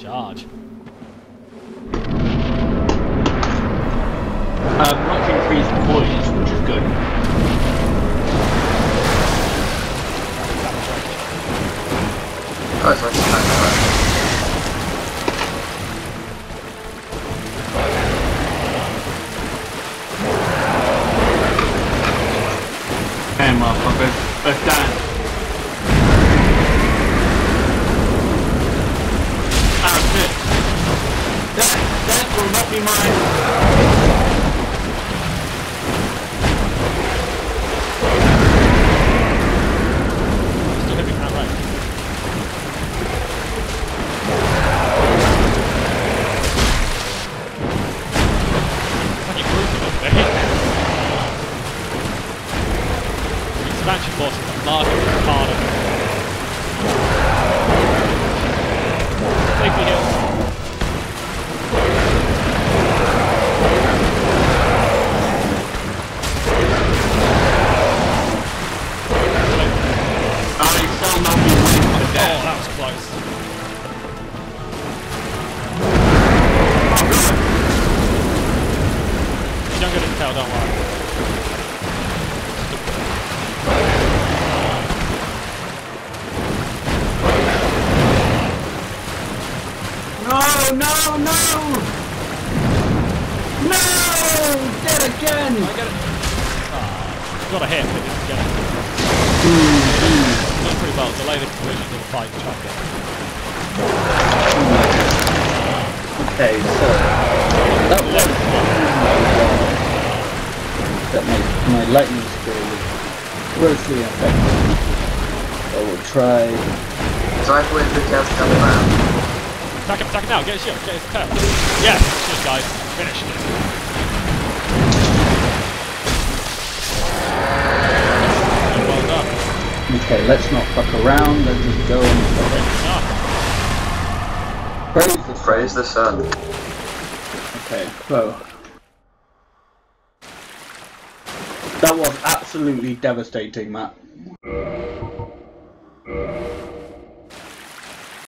Charge. Um, Notching freeze poise, which is good. Oh, it's like a Hey, motherfuckers. Let's dance. Over there. The expansion forces are larger and harder. Safety that was close. You don't get to tell, don't worry. No, no, no! No! Dead again! I get it. Ah, got a hit, but didn't get it. Done pretty well. Delay the collision to the fight track. Okay, so that was that my my lightning skill was grossly ineffective. I will try. So I have to wait for the cows to come around. Attack him, attack him now, get his shield, get his tail. Yes, cheers guys, finished it. Okay, let's not fuck around, let's just go and Praise the sun. Praise the sun. Okay, so. That was absolutely devastating, Matt.